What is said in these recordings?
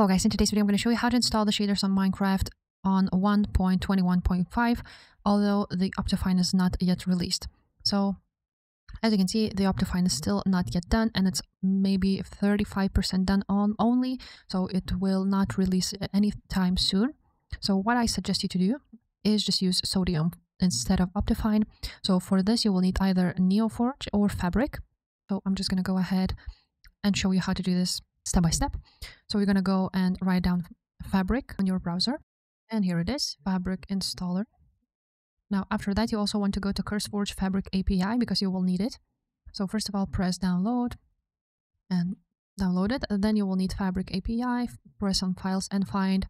Hello guys, in today's video I'm going to show you how to install the shaders on Minecraft on 1.21.5, although the Optifine is not yet released. So as you can see, the Optifine is still not yet done and it's maybe 35% done on only, so it will not release anytime soon. So what I suggest you to do is just use Sodium instead of Optifine. So for this you will need either NeoForge or Fabric. So I'm just going to go ahead and show you how to do this step by step. So we're going to go and write down Fabric on your browser. And here it is, Fabric installer. Now, after that, you also want to go to CurseForge Fabric API because you will need it. So first of all, press download and download it. And then you will need Fabric API, press on files and find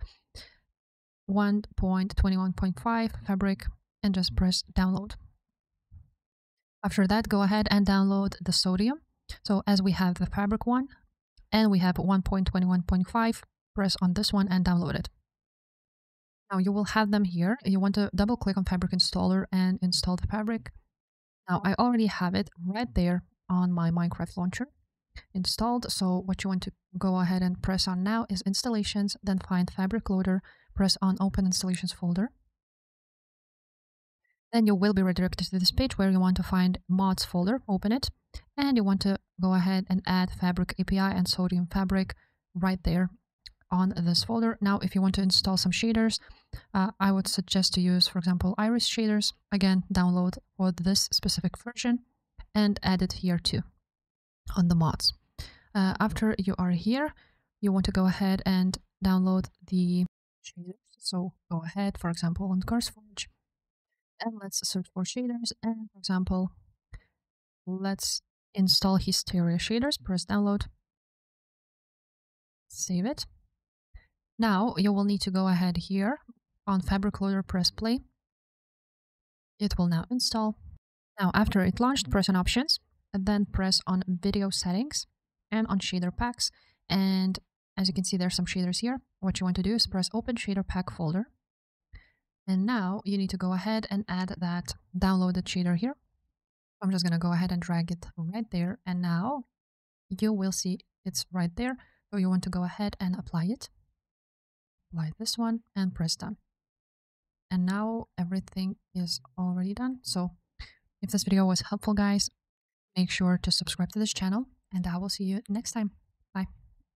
1.21.5 Fabric and just press download. After that, go ahead and download the sodium. So as we have the Fabric one, and we have 1.21.5 press on this one and download it. Now you will have them here. You want to double click on fabric installer and install the fabric. Now i already have it right there on my minecraft launcher installed. So what you want to go ahead and press on now is installations then find fabric loader press on open installations folder. Then you will be redirected to this page where you want to find mods folder open it and you want to go ahead and add fabric API and sodium fabric right there on this folder. Now, if you want to install some shaders, uh, I would suggest to use, for example, Iris shaders. Again, download for this specific version and add it here too on the mods. Uh, after you are here, you want to go ahead and download the shaders. So go ahead, for example, on CurseForge, and let's search for shaders. And for example, let's install Hysteria shaders, press download, save it. Now you will need to go ahead here on Fabric Loader, press play. It will now install. Now after it launched, press on options and then press on video settings and on shader packs. And as you can see, there's some shaders here. What you want to do is press open shader pack folder. And now you need to go ahead and add that downloaded shader here. I'm just going to go ahead and drag it right there. And now you will see it's right there. So you want to go ahead and apply it. Apply this one and press done. And now everything is already done. So if this video was helpful, guys, make sure to subscribe to this channel and I will see you next time.